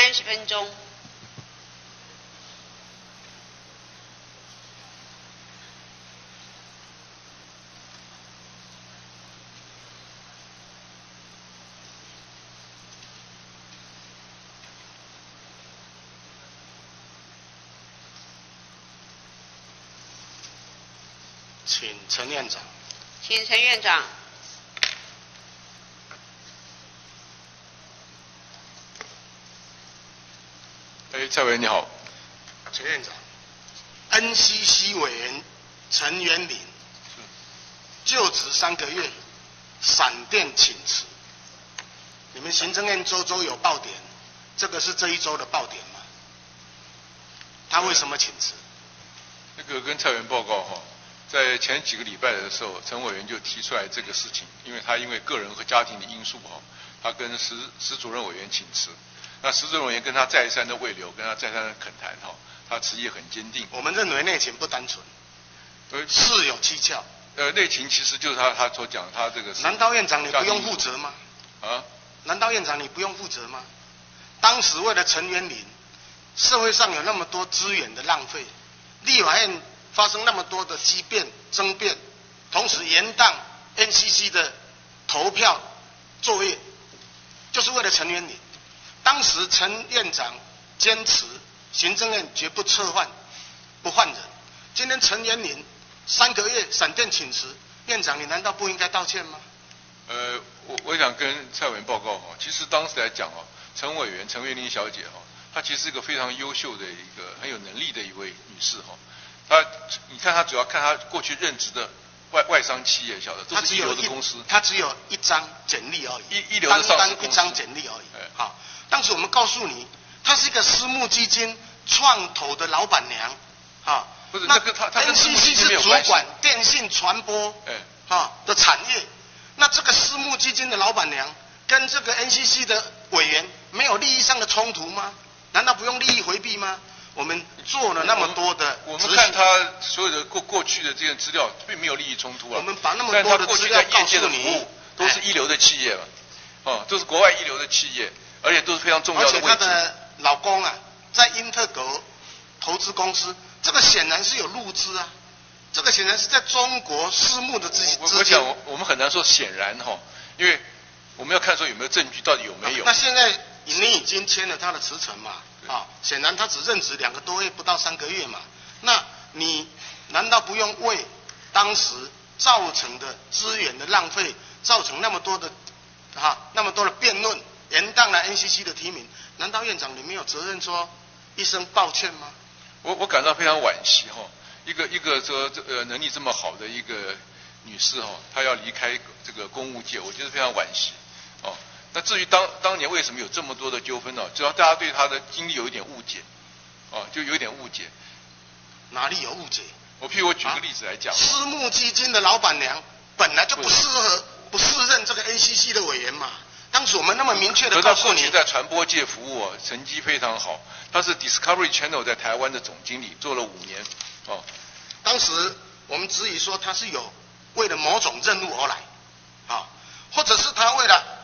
三十分钟。请陈院长。请陈院长。蔡委员你好。陈院长，NCC 委员陈元林就职三个月，闪电请辞。你们行政院周周有报点，这个是这一周的报点吗？他为什么请辞？那个跟蔡委员报告哈。在前几个礼拜的时候，陈委员就提出来这个事情，因为他因为个人和家庭的因素哈，他跟石石主任委员请辞。那石主任委员跟他再三的慰留，跟他再三的恳谈哈，他执意很坚定。我们认为内情不单纯，事有蹊跷。呃，内情其实就是他他所讲他这个。难道院长你不用负责吗？啊？难道院长你不用负责吗？当时为了陈元林，社会上有那么多资源的浪费，立法院。发生那么多的激辩争辩，同时延宕 NCC 的投票作业，就是为了陈元林。当时陈院长坚持行政院绝不撤换、不换人。今天陈延林三个月闪电请辞，院长你难道不应该道歉吗？呃，我我想跟蔡委员报告哈，其实当时来讲哦，陈委员陈月玲小姐哈，她其实是一个非常优秀的一个很有能力的一位女士哈。她，你看她主要看她过去任职的外外商企业，晓得都是一流的公司。他只有一张简历而已，一一流的上市公司。一张简历我们告诉你，他是一个私募基金创投的老板娘，哈。不是，那个他 NCC 是主管电信传播，哎，哈的产业。那这个私募基金的老板娘跟这个 NCC 的委员没有利益上的冲突吗？难道不用利益回避吗？我们做了那么多的，我们看他所有的过过去的这些资料，并没有利益冲突啊。我们把那么多的资料告诉你，都是一流的企业嘛，哦，都是国外一流的企业，而且都是非常重要的位置。而且她的老公啊，在英特格投资公司，这个显然是有入资啊，这个显然是在中国私募的资资金。我想，我们很难说显然哈，因为我们要看说有没有证据，到底有没有。那现在你已经签了他的辞呈嘛？啊，显然他只任职两个多月，不到三个月嘛。那你难道不用为当时造成的资源的浪费，造成那么多的哈那么多的辩论，延宕了 NCC 的提名？难道院长你没有责任说一声抱歉吗？我我感到非常惋惜哈，一个一个说这呃能力这么好的一个女士哈，她要离开这个公务界，我觉得非常惋惜哦。那至于当当年为什么有这么多的纠纷呢？主要大家对她的经历有一点误解，哦，就有一点误解。哪里有误解？我譬如我举个例子来讲。私募基金的老板娘本来就不适合不适任这个 NCC 的委员嘛。当时我们那么明确的告诉你。在传播界服务，成绩非常好。他是 Discovery Channel 在台湾的总经理，做了五年。哦。当时我们质疑说他是有为了某种任务而来，啊，或者是他为了。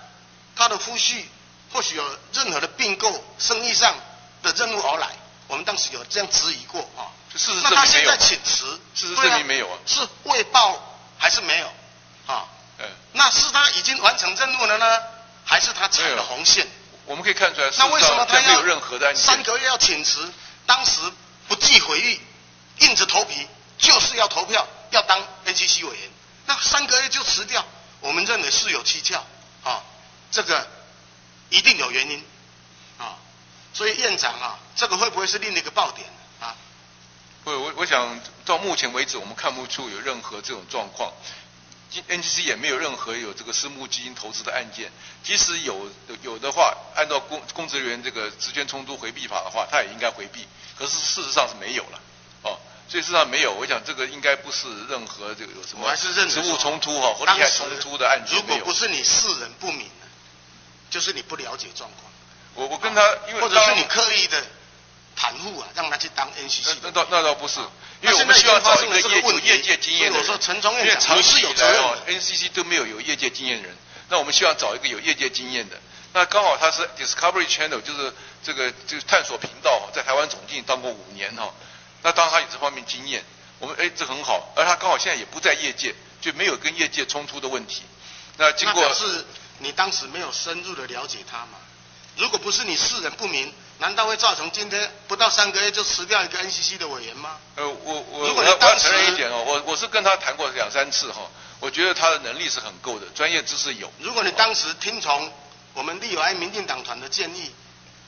他的夫婿或许有任何的并购、生意上的任务而来，我们当时有这样质疑过啊。事实证明没有。那他现在请辞，事实证明没有啊。是未报还是没有？啊？嗯。那是他已经完成任务了呢，还是他踩了红线？我们可以看出来，那为什么他要有任何的三个月要请辞？当时不计回忆，硬着头皮就是要投票，要当 NCC 委员。那三个月就辞掉，我们认为是有蹊跷啊。这个一定有原因啊，所以院长啊，这个会不会是另一个爆点啊？不，我我想到目前为止，我们看不出有任何这种状况，NCC 也没有任何有这个私募基金投资的案件。即使有有的话，按照公公职人员这个职权冲突回避法的话，他也应该回避。可是事实上是没有了，哦，所以事实上没有。我想这个应该不是任何这个有什么职务冲突哈或利害冲突的案件如果不是你世人不明。就是你不了解状况，我我跟他，或者是你刻意的袒护啊，让他去当 NCC。那倒那倒不是，因为我们需要找一个业有业界经验的人。我说陈忠院长，长期以来哦，NCC 都没有有业界经验的人，那我们希望找一个有业界经验的，那刚好他是 Discovery Channel，就是这个这个探索频道，在台湾总经理当过五年哈。那当然他有这方面经验，我们哎这很好，而他刚好现在也不在业界，就没有跟业界冲突的问题。那经过是你当时没有深入的了解他嘛？如果不是你世人不明，难道会造成今天不到三个月就辞掉一个 NCC 的委员吗？呃，我我我要承认一点哦，我我是跟他谈过两三次哈，我觉得他的能力是很够的，专业知识有。如果你当时听从我们立委民进党团的建议，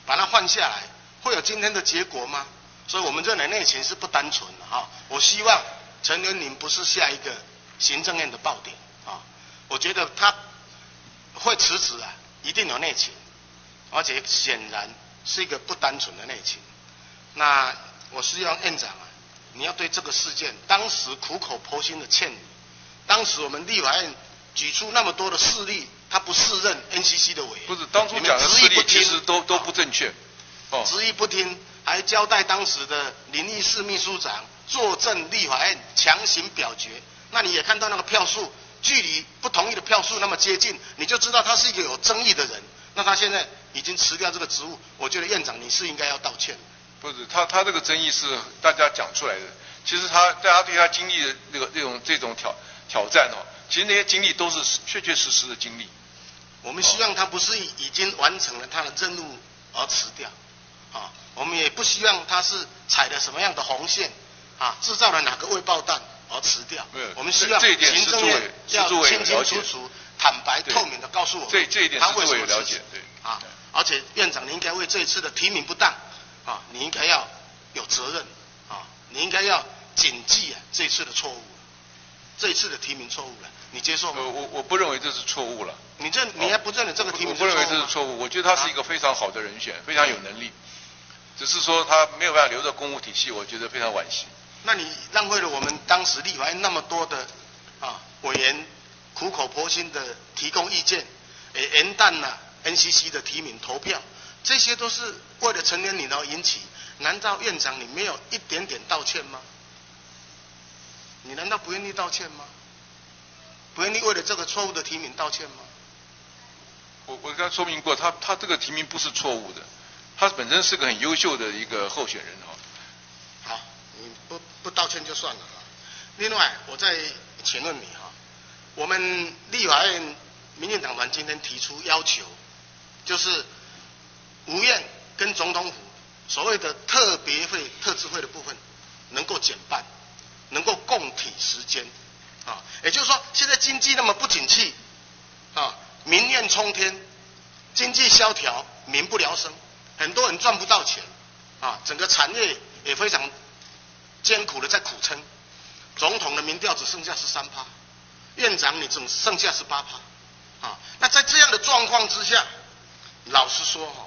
把他换下来，会有今天的结果吗？所以我们认为内情是不单纯的哈。我希望陈元林不是下一个行政院的爆点啊。我觉得他会辞职啊，一定有内情，而且显然是一个不单纯的内情。那我希望院长啊，你要对这个事件当时苦口婆心的劝你，当时我们立法院举出那么多的事例，他不适任 NCC 的委员，不是当初讲的事例其实都都不正确，哦，执意不听。还交代当时的林义士秘书长作证立法院强行表决，那你也看到那个票数距离不同意的票数那么接近，你就知道他是一个有争议的人。那他现在已经辞掉这个职务，我觉得院长你是应该要道歉。不是他他这个争议是大家讲出来的，其实他大家对他经历的那个那种这种挑挑战哦，其实那些经历都是确确实实的经历。我们希望他不是已经完成了他的任务而辞掉。啊，我们也不希望他是踩了什么样的红线，啊，制造了哪个未爆弹而辞掉。我们希望行政院要清清楚楚、坦白透明的告诉我们，这这一点他为什么了解。对，啊，而且院长你应该为这一次的提名不当，啊，你应该要有责任，啊，你应该要谨记啊这次的错误，这一次的提名错误了，你接受吗？我我不认为这是错误了。你这你还不认为这个提名？我不认为这是错误，我觉得他是一个非常好的人选，非常有能力。只是说他没有办法留在公务体系，我觉得非常惋惜。那你浪费了我们当时立法院那么多的啊委员苦口婆心的提供意见，诶，元旦呐 NCC 的提名投票，这些都是为了成年礼而引起。难道院长你没有一点点道歉吗？你难道不愿意道歉吗？不愿意为了这个错误的提名道歉吗？我我刚说明过，他他这个提名不是错误的。他本身是个很优秀的一个候选人哈。好，你不不道歉就算了哈。另外，我再请问你哈，我们立法院民进党团今天提出要求，就是无院跟总统府所谓的特别会、特支会的部分能够减半，能够共体时间啊。也就是说，现在经济那么不景气啊，民怨冲天，经济萧条，民不聊生。很多人赚不到钱，啊，整个产业也非常艰苦的在苦撑。总统的民调只剩下十三趴，院长你只剩下十八趴，啊，那在这样的状况之下，老实说哈，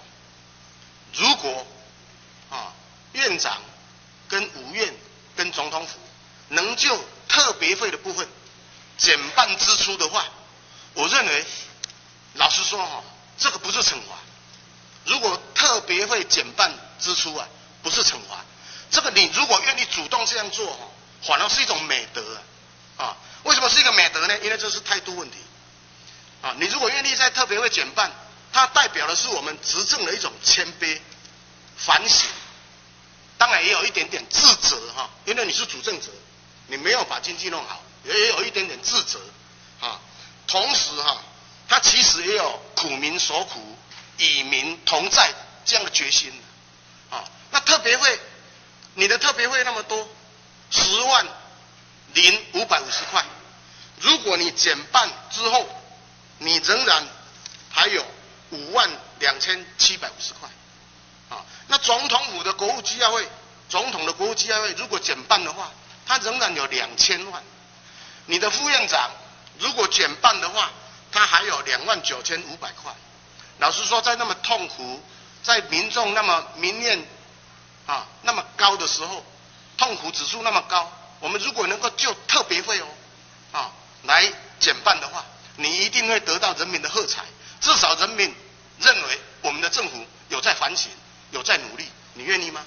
如果啊院长跟五院跟总统府能就特别费的部分减半支出的话，我认为老实说哈，这个不是惩罚。如果特别会减半支出啊，不是惩罚。这个你如果愿意主动这样做哈，反而是一种美德啊。为什么是一个美德呢？因为这是态度问题啊。你如果愿意在特别会减半，它代表的是我们执政的一种谦卑、反省，当然也有一点点自责哈。因为你是主政者，你没有把经济弄好，也有一点点自责啊。同时哈，他其实也有苦民所苦。与民同在这样的决心啊，那特别会，你的特别会那么多，十万零五百五十块，如果你减半之后，你仍然还有五万两千七百五十块，啊，那总统府的国务机要费，总统的国务机要费如果减半的话，他仍然有两千万，你的副院长如果减半的话，他还有两万九千五百块。老实说，在那么痛苦，在民众那么民怨啊那么高的时候，痛苦指数那么高，我们如果能够就特别费哦啊来减半的话，你一定会得到人民的喝彩。至少人民认为我们的政府有在反省，有在努力。你愿意吗？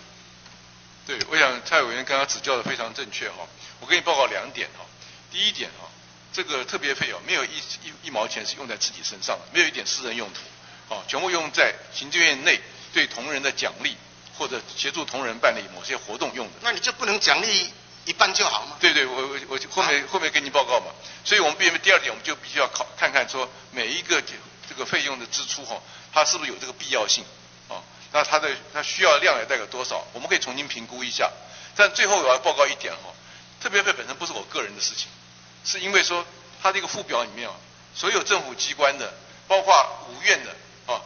对，我想蔡委员刚刚指教的非常正确哈。我给你报告两点哈。第一点哈，这个特别费哦，没有一一一毛钱是用在自己身上的，没有一点私人用途。哦，全部用在行政院内对同仁的奖励或者协助同仁办理某些活动用的。那你就不能奖励一半就好吗？对对，我我我后面后面给你报告嘛。所以我们必第二点，我们就必须要考看看说每一个这个费用的支出哈，它是不是有这个必要性啊？那它的它需要量也大概多少？我们可以重新评估一下。但最后我要报告一点哈，特别费本身不是我个人的事情，是因为说它这个附表里面啊，所有政府机关的，包括五院的啊，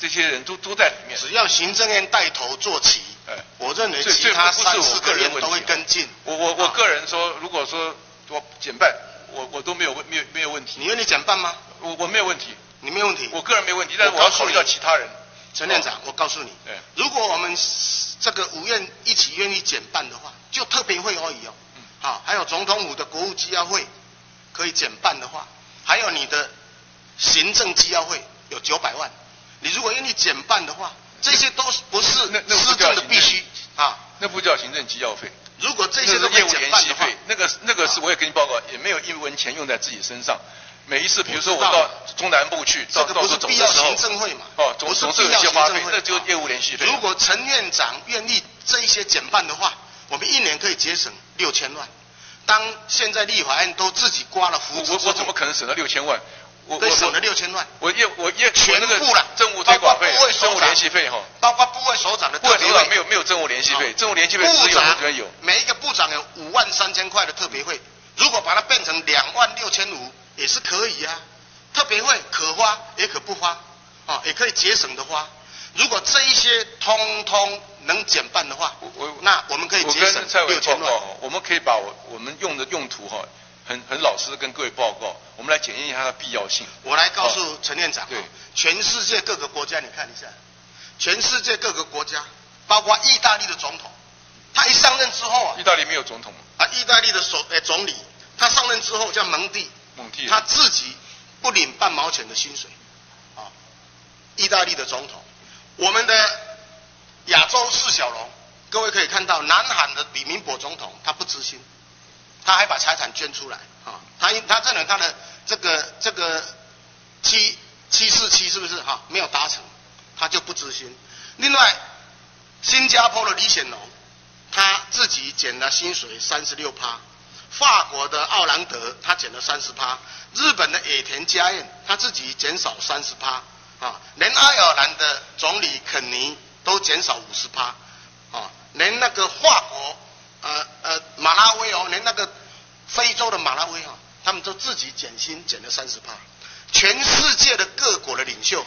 这些人都都在里面。只要行政院带头做起，哎，我认为其他三四个人都会跟进。我我我个人说，如果说我减半，我我都没有问没有没有问题。你愿意减半吗？我我没有问题。你没问题？我个人没问题，但是我要考虑到其他人。陈院长，我告诉你，如果我们这个五院一起愿意减半的话，就特别会而已哦。好，还有总统府的国务机要会可以减半的话，还有你的行政机要会有九百万，你如果愿意减半的话，这些都是不是市政的必须啊？那不叫行政机要费。如果这些都业务联系费，那个那个是我也跟你报告，也没有一文钱用在自己身上。每一次，比如说我到中南部去，这个不是必要行政会嘛？哦，总总是有一些花费，那就业务联系费。如果陈院长愿意这一些减半的话，我们一年可以节省六千万。当现在立法院都自己刮了胡子，我我怎么可能省了六千万？我我省了六千万。我业我业全部了，政务推广费、政务联系费哈，包括部会首长的部会首长没有没有政务联系费，政务联系费只有这边有。每一个部长有五万三千块的特别费，如果把它变成两万六千五，也是可以啊。特别会可花也可不花，啊，也可以节省的花。如果这一些通通能减半的话，我我那我们可以节省六千万。我们可以把我我们用的用途哈，很很老实的跟各位报告，我们来检验一下它的必要性。我来告诉陈院长，对，全世界各个国家你看一下，全世界各个国家，包括意大利的总统，他一上任之后啊，意大利没有总统啊，意大利的首诶总理，他上任之后叫，蒙蒂，他自己。不领半毛钱的薪水，啊，意大利的总统，我们的亚洲四小龙，各位可以看到，南韩的李明博总统他不知心，他还把财产捐出来，啊，他他认为他的这个这个七七四七是不是哈没有达成，他就不知心。另外，新加坡的李显龙，他自己减了薪水三十六趴。法国的奥兰德他减了三十趴，日本的野田佳彦他自己减少三十趴，啊，连爱尔兰的总理肯尼都减少五十趴，啊，连那个法国，呃呃马拉维哦，连那个非洲的马拉维哈，他们都自己减薪减了三十趴，全世界的各国的领袖，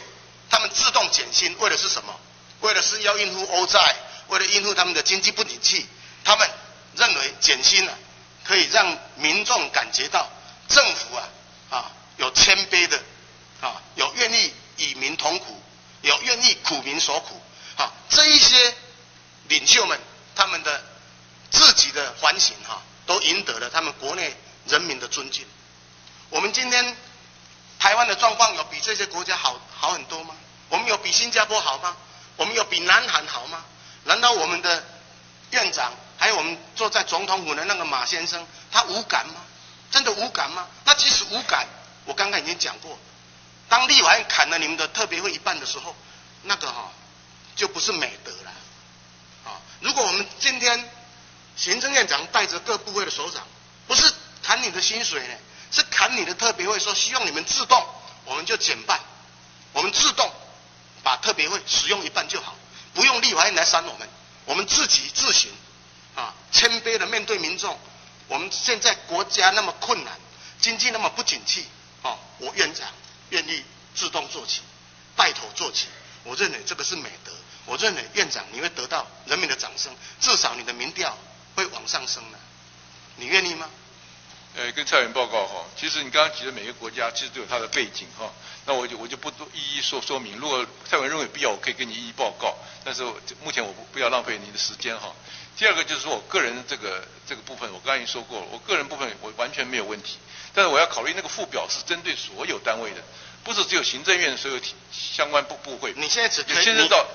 他们自动减薪，为的是什么？为的是要应付欧债，为了应付他们的经济不景气，他们认为减薪了。可以让民众感觉到政府啊啊有谦卑的啊有愿意与民同苦，有愿意苦民所苦啊这一些领袖们他们的自己的反省哈都赢得了他们国内人民的尊敬。我们今天台湾的状况有比这些国家好好很多吗？我们有比新加坡好吗？我们有比南韩好吗？难道我们的院长？还有我们坐在总统府的那个马先生，他无感吗？真的无感吗？那即使无感，我刚刚已经讲过，当立法院砍了你们的特别会一半的时候，那个哈就不是美德了。啊，如果我们今天行政院长带着各部会的首长，不是砍你的薪水呢，是砍你的特别会，说希望你们自动，我们就减半，我们自动把特别会使用一半就好，不用立法院来删我们，我们自己自行。啊，谦卑的面对民众。我们现在国家那么困难，经济那么不景气，啊，我院长愿意自动做起，带头做起。我认为这个是美德。我认为院长你会得到人民的掌声，至少你的民调会往上升的。你愿意吗？呃，跟蔡委员报告哈，其实你刚刚提的每个国家其实都有它的背景哈，那我就我就不多一一说说明。如果蔡委员认为必要，我可以跟你一一报告。但是目前我不不要浪费您的时间哈。第二个就是说我个人这个这个部分，我刚才已经说过了，我个人部分我完全没有问题。但是我要考虑那个附表是针对所有单位的，不是只有行政院所有相关部部会。你现在只也牵涉到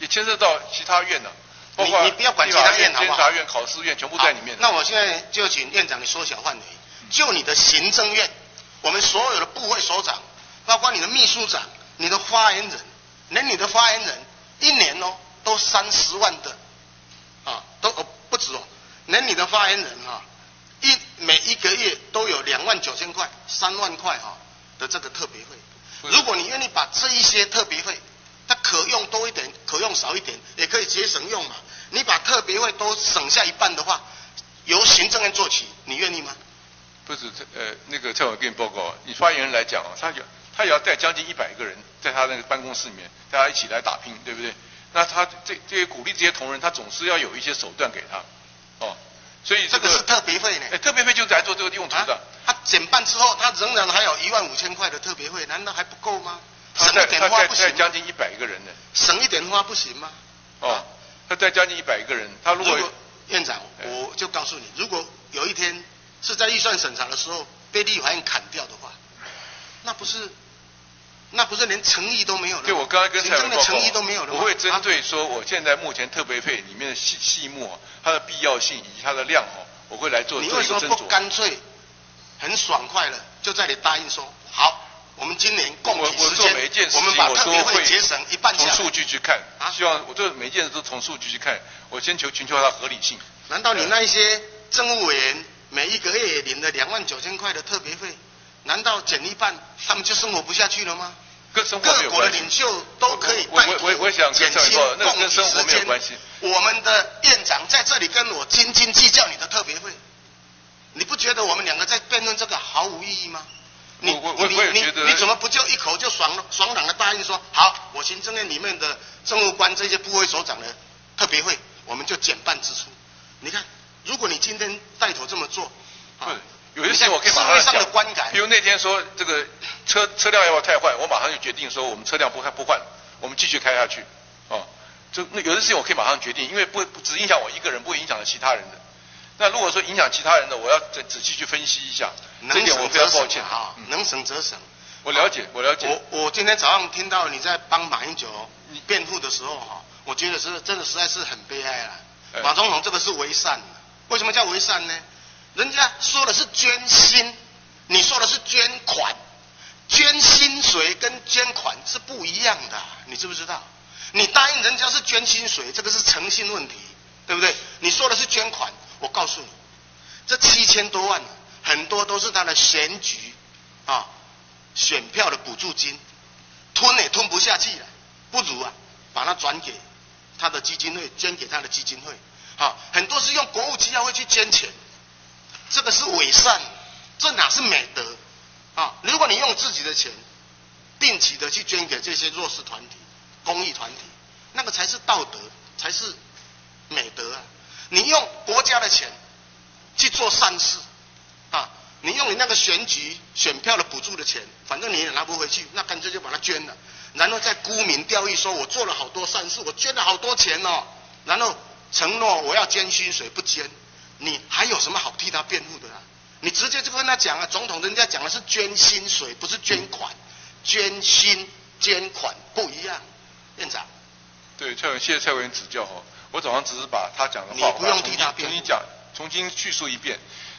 也牵涉到其他院的。你你不要管其他院好不好？监察院、考试院全部在里面。那我现在就请院长你缩小范围。就你的行政院，我们所有的部会首长，包括你的秘书长，你你的发言人，连你的发言人一年哦都三十万的，哦不止哦，连你的发言人哈，一每一个月都有两万九千块、三万块哈的这个特别费。如果你愿意把这一些特别费，它可用多一点，可用少一点，也可以节省用嘛。你把特别费都省下一半的话，由行政院做起，你愿意吗？不是，呃，那个蔡委给你报告，以发言人来讲啊，他有他也要带将近一百个人在他那个办公室里面，大家一起来打拼，对不对？那他这这些鼓励这些同仁，他总是要有一些手段给他，哦，所以这个是特别费呢。哎，特别费就是来做这个用途的。他减半之后，他仍然还有一万五千块的特别费，难道还不够吗？省一点花不行将近一百个人呢。省一点花不行吗？哦，他带将近一百个人，他如果院长，我就告诉你，如果有一天。是在预算审查的时候被立法院砍掉的话，那不是，那不是连诚意都没有了。对，我刚刚跟财政的诚意都没有了。我会针对说，我现在目前特别费里面的细细目，它的必要性以及它的量哦，我会来做你为什么不干脆很爽快了，就在你答应说好，我们今年共体时间，我们把特节省一半从数据去看，希望我做每一件事都从数据去看，我先求寻求它合理性。难道你那一些政务委员？每一个月领了两万九千块的特别费，难道减一半，他们就生活不下去了吗？跟生活各国的领袖都可以我我我想减轻共体时间。我们的院长在这里跟我斤斤计较你的特别会，你不觉得我们两个在辩论这个毫无意义吗？你你你你怎么不就一口就爽爽朗的答应说好，我行政院里面的政务官这些部委首长的特别会，我们就减半支出？你看。如果你今天带头这么做，不，有些事情我可以马上讲。比如那天说这个车车辆要不要太换，我马上就决定说我们车辆不换不换，我们继续开下去。哦，就那有的事情我可以马上决定，因为不不只影响我一个人，不会影响到其他人的。那如果说影响其他人的，我要再仔细去分析一下。这点我非常抱歉啊，能省则省。我了解，我了解。我我今天早上听到你在帮马英九辩护的时候哈，我觉得是真的实在是很悲哀了。马总统这个是为善。为什么叫为善呢？人家说的是捐心，你说的是捐款，捐薪水跟捐款是不一样的，你知不知道？你答应人家是捐薪水，这个是诚信问题，对不对？你说的是捐款，我告诉你，这七千多万，很多都是他的选举啊选票的补助金，吞也吞不下去了，不如啊把它转给他的基金会，捐给他的基金会。好，很多是用国务机要会去捐钱，这个是伪善，这哪是美德啊？如果你用自己的钱，定期的去捐给这些弱势团体、公益团体，那个才是道德，才是美德啊！你用国家的钱去做善事啊，你用你那个选举选票的补助的钱，反正你也拿不回去，那干脆就把它捐了，然后再沽名钓誉说我做了好多善事，我捐了好多钱哦，然后。承诺我要捐薪水不捐，你还有什么好替他辩护的啊？你直接就跟他讲啊，总统人家讲的是捐薪水，不是捐款，捐薪捐款不一样，院长。对，蔡委员，谢谢蔡委员指教哈。我早上只是把他讲的话，你不用替他辩护，重新讲，重新叙述一遍。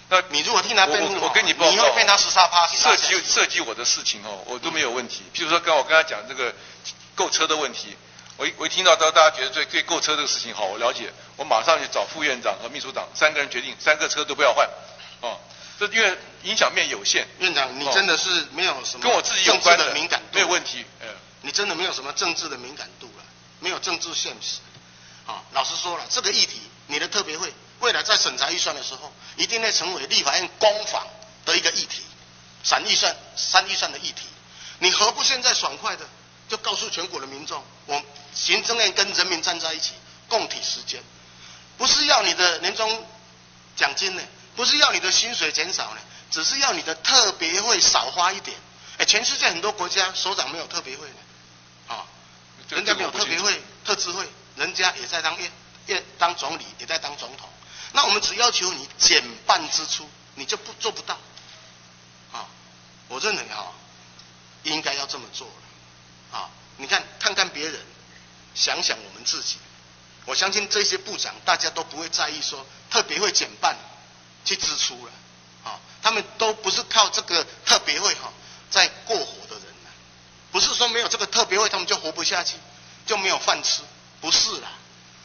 那你如果替他辩护，我跟你报告，你会骗他十杀趴涉及涉及我的事情哦，我都没有问题。譬如说，刚我跟他讲这个购车的问题。我一我一听到，大大家觉得对对购车这个事情好，我了解，我马上去找副院长和秘书长三个人决定，三个车都不要换，哦，这因为影响面有限。院长，你真的是没有什么跟我自己有关的敏感度，没有问题，嗯，你真的没有什么政治的敏感度了，没有政治现实。啊，老实说了，这个议题，你的特别会未来在审查预算的时候，一定会成为立法院公访的一个议题，散预算、三预算的议题，你何不现在爽快的就告诉全国的民众，我。行政院跟人民站在一起，共体时间，不是要你的年终奖金呢，不是要你的薪水减少呢，只是要你的特别会少花一点。哎，全世界很多国家首长没有特别会呢，啊，人家没有特别会、特支会，人家也在当院院当总理，也在当总统。那我们只要求你减半支出，你就不做不到。啊，我认为哈，应该要这么做了。啊，你看看看别人。想想我们自己，我相信这些部长大家都不会在意说特别会减半去支出了，啊，他们都不是靠这个特别会哈在过活的人，不是说没有这个特别会他们就活不下去，就没有饭吃，不是啦。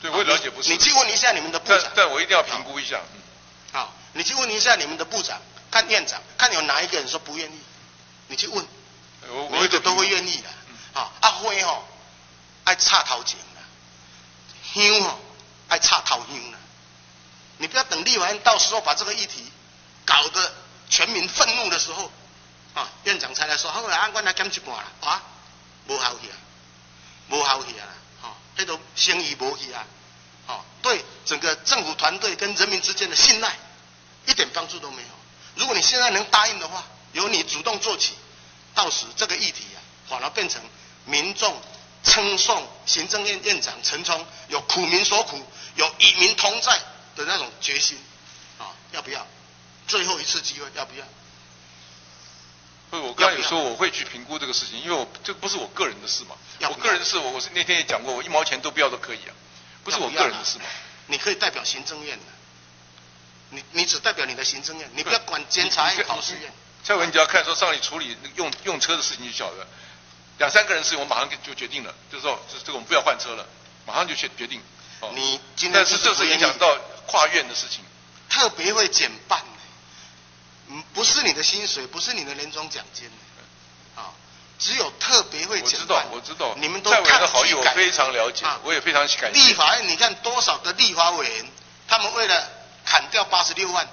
对，我也了解不是。你去问一下你们的部长。但我一定要评估一下。好，你去问一下你们的部长，看院长，看有哪一个人说不愿意，你去问，每一个都会愿意的。啊，阿辉吼爱插头前啦，香吼爱插头香啦。你不要等立完，到时候把这个议题搞得全民愤怒的时候，啊，院长才来说，好啦，按我来减一半啦，啊，无效去啊，无效去啊，哦，迄种生意无去啊，哦，对整个政府团队跟人民之间的信赖一点帮助都没有。如果你现在能答应的话，由你主动做起，到时这个议题啊，反而变成民众称颂行政院院长陈冲有苦民所苦，有与民同在。的那种决心啊，要不要？最后一次机会要不要？不是我刚才有说我会去评估这个事情，因为我这不是我个人的事嘛。我个人的事，我我是那天也讲过，我一毛钱都不要都可以啊，不是我个人的事嘛。你可以代表行政院的，你你只代表你的行政院，你不要管监察院、考试院。蔡文，你只要看说上你处理用用车的事情就晓得，两三个人事情我马上就决定了，就是说这这个我们不要换车了，马上就决决定。你今天但是这是影响到。跨院的事情，特别会减半，嗯，不是你的薪水，不是你的年终奖金，啊，只有特别会减半。我知道，我知道。你们都看好意，我非常了解，我也非常感谢。立法院，你看多少个立法委员，他们为了砍掉八十六万，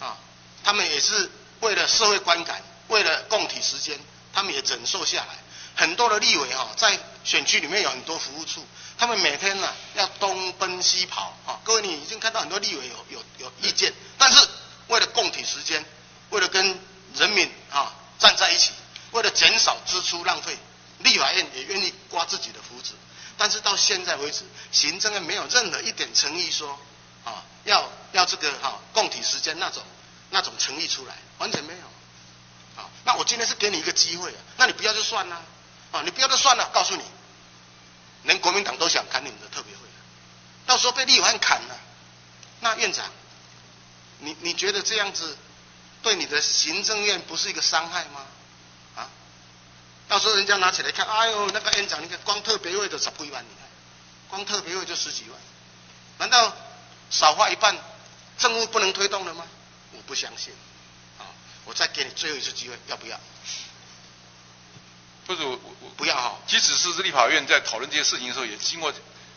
啊，他们也是为了社会观感，为了供体时间，他们也忍受下来。很多的立委哈，在选区里面有很多服务处。他们每天呢要东奔西跑啊！各位，你已经看到很多立委有有有意见，但是为了共体时间，为了跟人民啊站在一起，为了减少支出浪费，立法院也愿意刮自己的胡子。但是到现在为止，行政院没有任何一点诚意说啊要要这个哈共体时间那种那种诚意出来，完全没有。啊，那我今天是给你一个机会啊，那你不要就算了，啊你不要就算了，告诉你。连国民党都想砍你们的特别会，到时候被立法院砍了，那院长，你你觉得这样子对你的行政院不是一个伤害吗？啊，到时候人家拿起来看，哎呦，那个院长，你看光特别会的十几万，你看，光特别会就十几万，难道少花一半，政务不能推动了吗？我不相信，啊，我再给你最后一次机会，要不要？即使是立法院在讨论这些事情的时候，也经过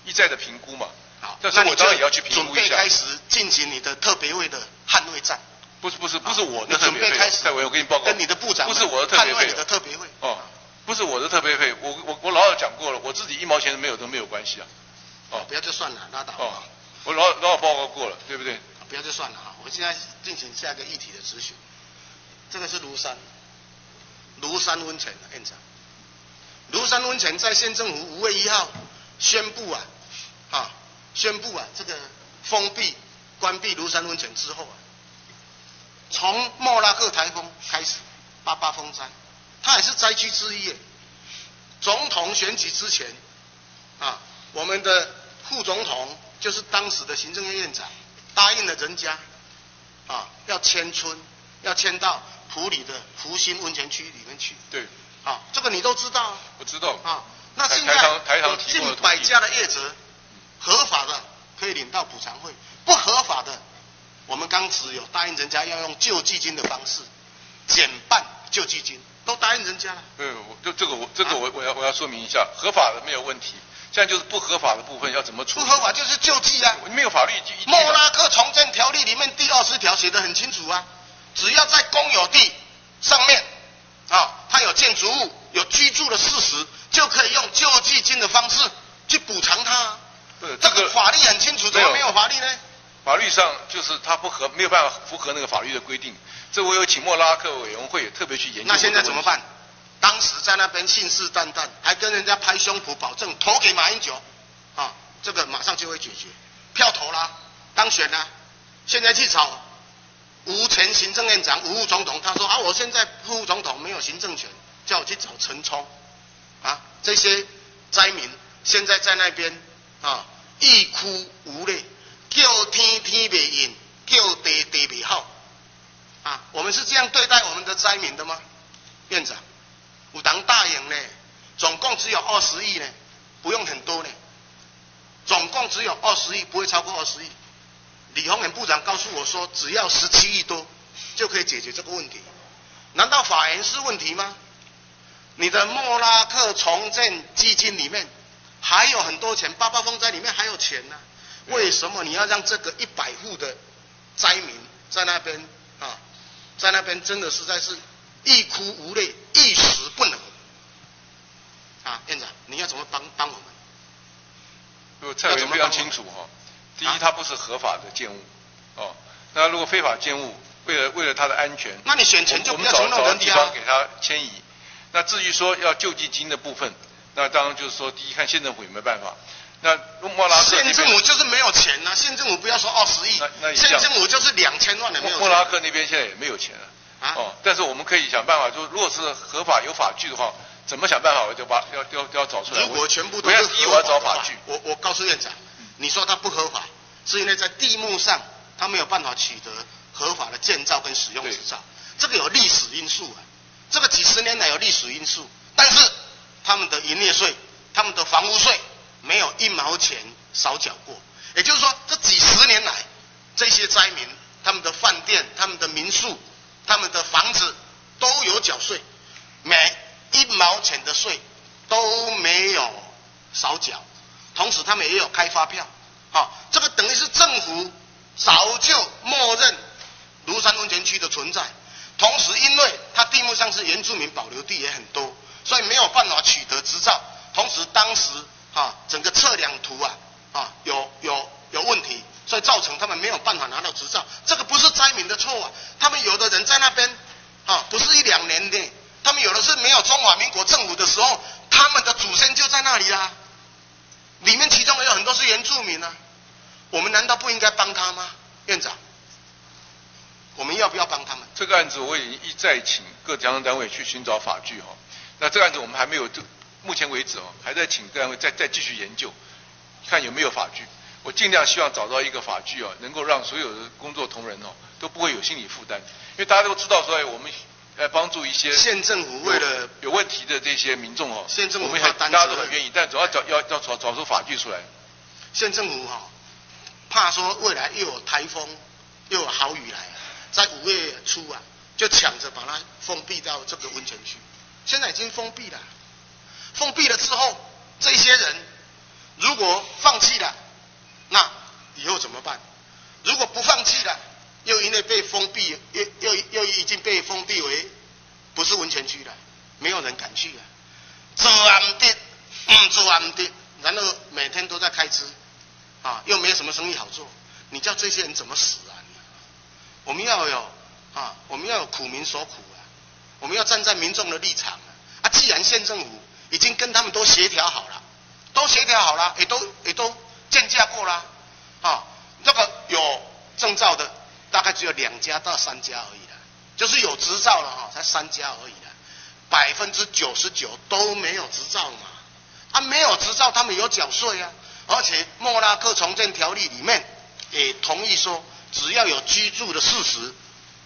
一再的评估嘛。好，但是我当然也要去评估一下。准备开始进行你的特别会的捍卫战。不是不是不是我的特别会。蔡委，我给你报告。跟你的部长。不是我的特别会。你的特别会。哦，不是我的特别会，我我我老早讲过了，我自己一毛钱都没有都没有关系啊。哦，不要就算了，拉倒。哦，我老老早报告过了，对不对？不要就算了哈，我现在进行下一个议题的咨询。这个是庐山，庐山温泉的院长。庐山温泉在县政府五月一号宣布啊，啊，宣布啊，这个封闭、关闭庐山温泉之后啊，从莫拉克台风开始，八八风灾，它也是灾区之一。总统选举之前，啊，我们的副总统就是当时的行政院院长，答应了人家，啊，要迁村，要迁到普里的福兴温泉区里面去。对。啊，这个你都知道。我知道。啊，那现在有近百家的业者，合法的可以领到补偿费，不合法的，我们刚只有答应人家要用救济金的方式减半救济金，都答应人家了。对，我就这个我这个我我要我要说明一下，合法的没有问题，现在就是不合法的部分要怎么处理？不合法就是救济啊，没有法律。莫拉克重建条例里面第二十条写的很清楚啊，只要在公有地上面。啊，它有建筑物，有居住的事实，就可以用救济金的方式去补偿他。对，这个法律很清楚，怎么没有法律呢？法律上就是他不合，没有办法符合那个法律的规定。这我有请莫拉克委员会特别去研究。那现在怎么办？当时在那边信誓旦旦，还跟人家拍胸脯保证投给马英九，啊，这个马上就会解决，票投啦，当选啦，现在去找。吴前行政院长、吴总统，他说啊，我现在副总统没有行政权，叫我去找陈冲，啊，这些灾民现在在那边啊，欲哭无泪，叫天天不应，叫地地不好，啊，我们是这样对待我们的灾民的吗？院长，有当答应呢，总共只有二十亿呢，不用很多呢，总共只有二十亿，不会超过二十亿。李鸿源部长告诉我说，只要十七亿多就可以解决这个问题。难道法源是问题吗？你的莫拉克重建基金里面还有很多钱，八八风灾里面还有钱呢。为什么你要让这个一百户的灾民在那边啊，在那边真的实在是欲哭无泪，一时不能啊？院长，你要怎么帮帮我们？如蔡委员非常清楚哈，第一，它不是合法的建物哦。那如果非法建物，为了为了它的安全，那你选钱就不要从弄人地方给它迁移。那至于说要救济金的部分，那当然就是说，第一看县政府有没有办法。那莫拉克县政府就是没有钱呐，县政府不要说二十亿，县政府就是两千万的没有。莫拉克那边现在也没有钱了啊。哦，但是我们可以想办法，就如果是合法有法据的话，怎么想办法我就把要要要找出来。如果全部都是合法据我我告诉院长，你说他不合法，是因为在地目上他没有办法取得合法的建造跟使用执照，这个有历史因素啊，这个几十年来有历史因素，但是他们的营业税、他们的房屋税。没有一毛钱少缴过，也就是说，这几十年来，这些灾民他们的饭店、他们的民宿、他们的房子都有缴税，每一毛钱的税都没有少缴，同时他们也有开发票，好，这个等于是政府早就默认庐山温泉区的存在，同时因为它地目上是原住民保留地也很多，所以没有办法取得执照，同时当时。啊，整个测量图啊，啊，有有有问题，所以造成他们没有办法拿到执照。这个不是灾民的错啊，他们有的人在那边啊，不是一两年的，他们有的是没有中华民国政府的时候，他们的祖先就在那里啦。里面其中也有很多是原住民啊，我们难道不应该帮他吗，院长？我们要不要帮他们？这个案子我已经一再请各相关单位去寻找法据哈，那这个案子我们还没有就。目前为止哦，还在请各单位再再继续研究，看有没有法据。我尽量希望找到一个法据哦，能够让所有的工作同仁哦都不会有心理负担。因为大家都知道说，哎，我们来帮助一些县政府为了有问题的这些民众哦，县政府我们大家都很愿意，但主要找要要找找出法据出来。县政府哈，怕说未来又有台风又有豪雨来，在五月初啊，就抢着把它封闭到这个温泉区。现在已经封闭了。封闭了之后，这些人如果放弃了，那以后怎么办？如果不放弃了，又因为被封闭，又又又已经被封闭为不是温泉区了，没有人敢去了。做安的，嗯，做安的，然后每天都在开支，啊，又没有什么生意好做，你叫这些人怎么死？我们要有啊，我们要有苦民所苦啊，我们要站在民众的立场啊。啊，既然县政府。已经跟他们都协调好了，都协调好了，也都也都见价过了，啊，这个有证照的大概只有两家到三家而已了，就是有执照了哈，才三家而已了，百分之九十九都没有执照嘛，啊，没有执照他们有缴税啊，而且莫拉克重建条例里面也同意说，只要有居住的事实，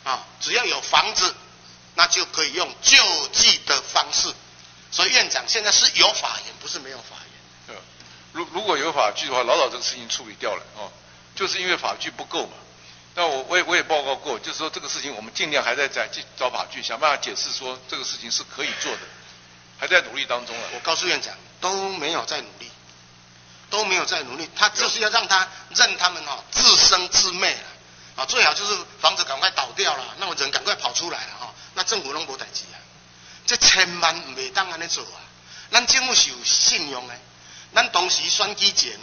啊，只要有房子，那就可以用救济的方式。所以院长现在是有法源，不是没有法源。呃，如如果有法据的话，老早这个事情处理掉了哦，就是因为法据不够嘛。那我我也我也报告过，就是说这个事情我们尽量还在在找法据，想办法解释说这个事情是可以做的，还在努力当中了。我告诉院长，都没有在努力，都没有在努力，他就是要让他任他们哈自生自灭了啊，最好就是房子赶快倒掉了，那么人赶快跑出来了哈，那政府拢无代志啊。这千万唔袂当安尼做啊！咱政府是有信用的，咱当时选举前，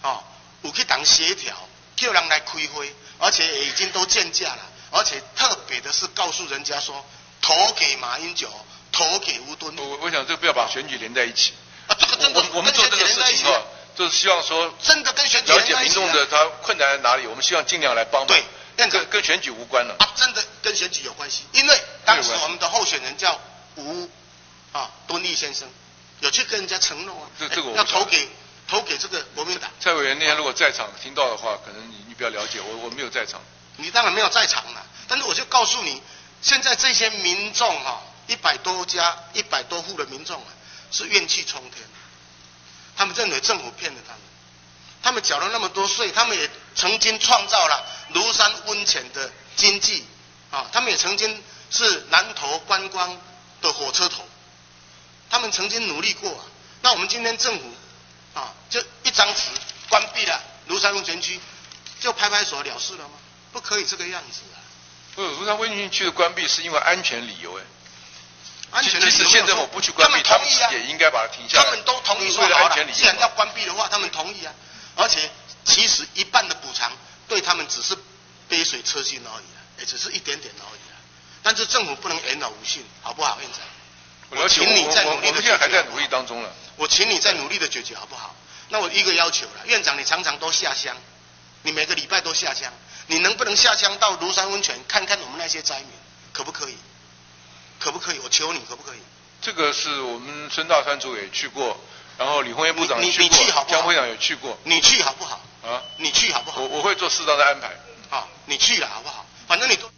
哦，有去当协调，叫人来开会，而且已经都见价了，而且特别的是告诉人家说，投给马英九，投给吴敦。我我想这不要把选举连在一起。啊，这个真的我我们做这个事情啊，就是希望说，真的跟选举了解民众的他困难在哪里，我们希望尽量来帮忙。对，跟跟选举无关了。啊，真的跟选举有关系，因为当时我们的候选人叫。吴啊，敦义先生有去跟人家承诺啊，这这个我要投给投给这个国民党。蔡委员那天如果在场听到的话，可能你你比较了解，我我没有在场。你当然没有在场了，但是我就告诉你，现在这些民众哈，一百多家、一百多户的民众啊，是怨气冲天。他们认为政府骗了他们，他们缴了那么多税，他们也曾经创造了庐山温泉的经济啊，他们也曾经是南投观光的火车头，他们曾经努力过啊。那我们今天政府啊，就一张纸关闭了庐山温泉区，就拍拍手了事了吗？不可以这个样子啊！不，庐山温泉区的关闭是因为安全理由哎。安全的即使县政府不去关闭，他们同意啊，也应该把它停下来。他们都同意说好了，既然要关闭的话，他们同意啊。而且其实一半的补偿对他们只是杯水车薪而已啊，也只是一点点而已啊。但是政府不能言而无信，好不好，院长？我请你在努力的，我们现在还在努力当中了。我请你在努力的解决，好不好？那我一个要求了，院长，你常常都下乡，你每个礼拜都下乡，你能不能下乡到庐山温泉看看我们那些灾民，可不可以？可不可以？我求你，可不可以？这个是我们孙大川主也去过，然后李鸿源部长也去过，江会长也去过。你去好不好？啊，你去好不好？我我会做适当的安排。好，你去了好不好？反正你都。